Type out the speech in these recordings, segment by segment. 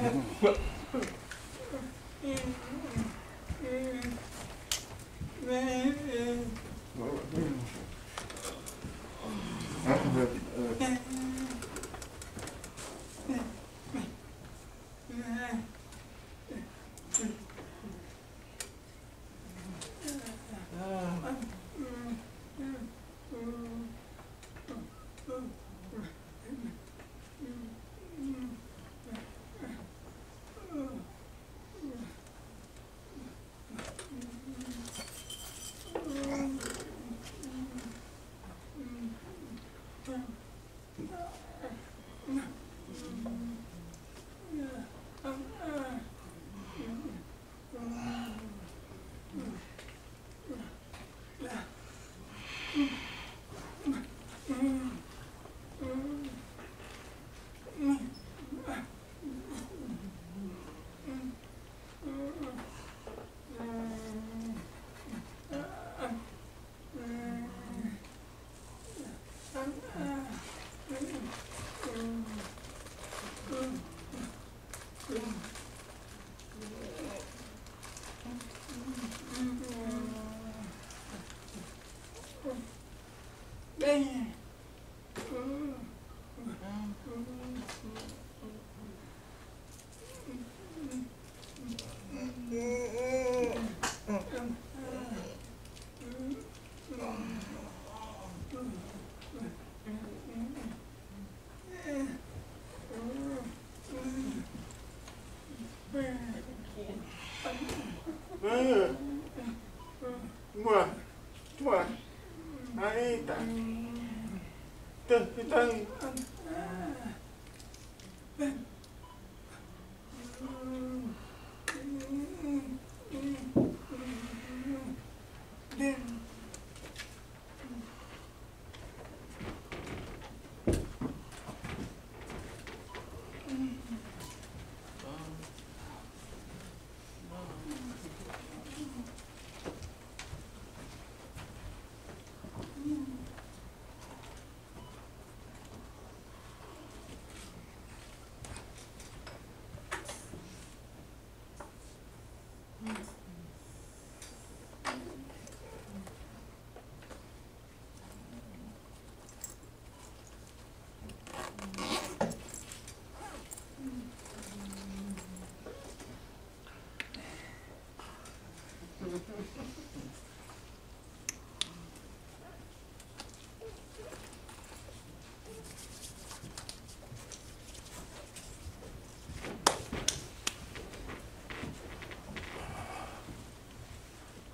well,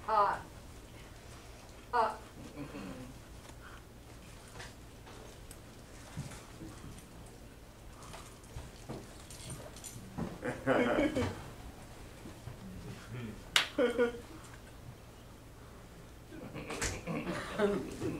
Uh, uh, Ba. Ähm,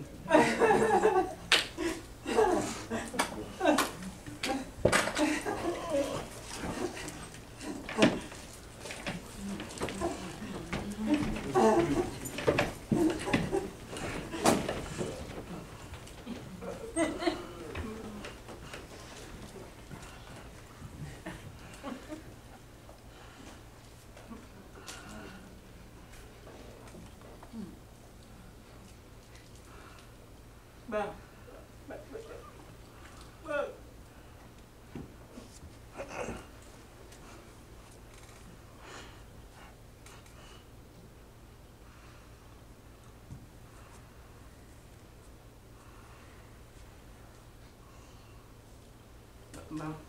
Ba.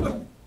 Yeah.